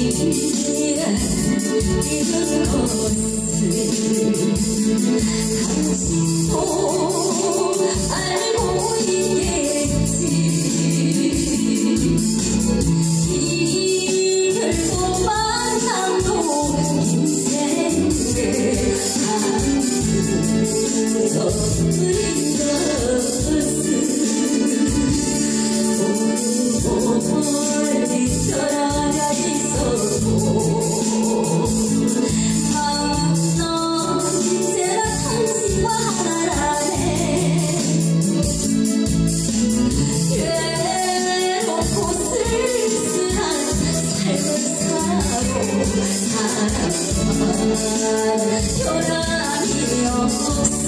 一个故事，看星空。空によと